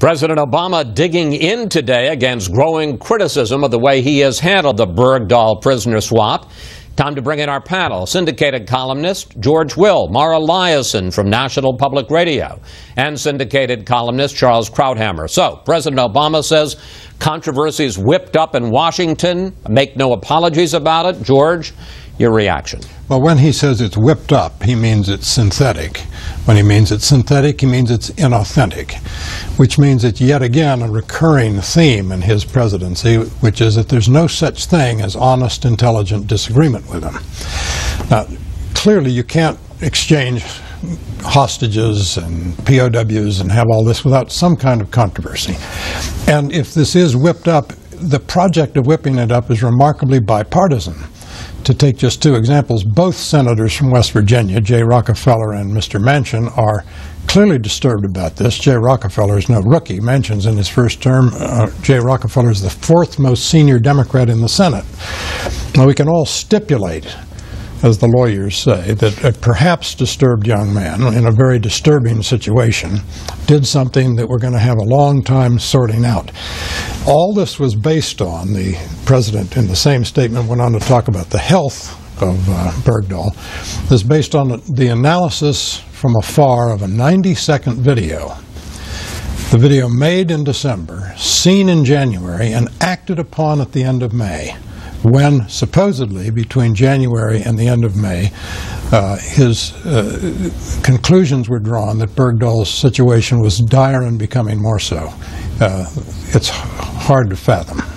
President Obama digging in today against growing criticism of the way he has handled the Bergdahl prisoner swap. Time to bring in our panel. Syndicated columnist George Will, Mara Liasson from National Public Radio, and syndicated columnist Charles Krauthammer. So, President Obama says controversies whipped up in Washington. Make no apologies about it. George, your reaction? Well, when he says it's whipped up, he means it's synthetic. When he means it's synthetic, he means it's inauthentic, which means it's yet again a recurring theme in his presidency, which is that there's no such thing as honest, intelligent disagreement with him. Now, clearly, you can't exchange hostages and POWs and have all this without some kind of controversy. And if this is whipped up, the project of whipping it up is remarkably bipartisan to take just two examples, both senators from West Virginia, Jay Rockefeller and Mr. Manchin, are clearly disturbed about this. Jay Rockefeller is no rookie. Manchin's in his first term. Uh, Jay Rockefeller is the fourth most senior Democrat in the Senate. Now, we can all stipulate as the lawyers say, that a perhaps disturbed young man in a very disturbing situation did something that we're going to have a long time sorting out. All this was based on, the president in the same statement went on to talk about the health of uh, Bergdahl, is based on the analysis from afar of a 90 second video. The video made in December, seen in January, and acted upon at the end of May when supposedly between January and the end of May, uh, his uh, conclusions were drawn that Bergdahl's situation was dire and becoming more so. Uh, it's hard to fathom.